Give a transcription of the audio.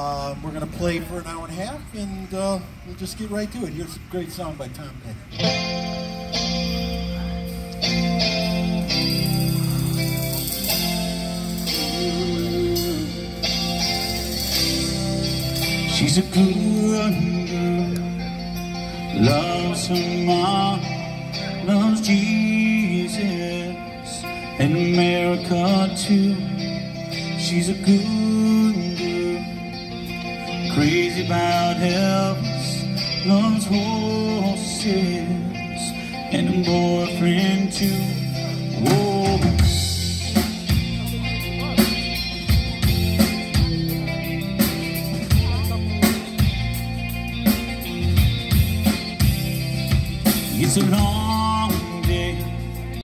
Um, we're going to play for an hour and a half, and uh, we'll just get right to it. Here's a great song by Tom Petty. She's a good girl, loves her mom, loves Jesus and America too. She's a good crazy about Elvis, loves horses and a boyfriend too. It's a long